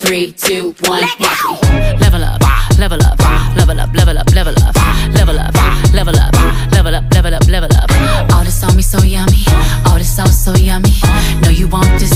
three, two, one, watch me. Level up, level up, level up, level up, level up, level up, level up, level up, level up, level up. All this on me so yummy, all this sauce so yummy. No, you want this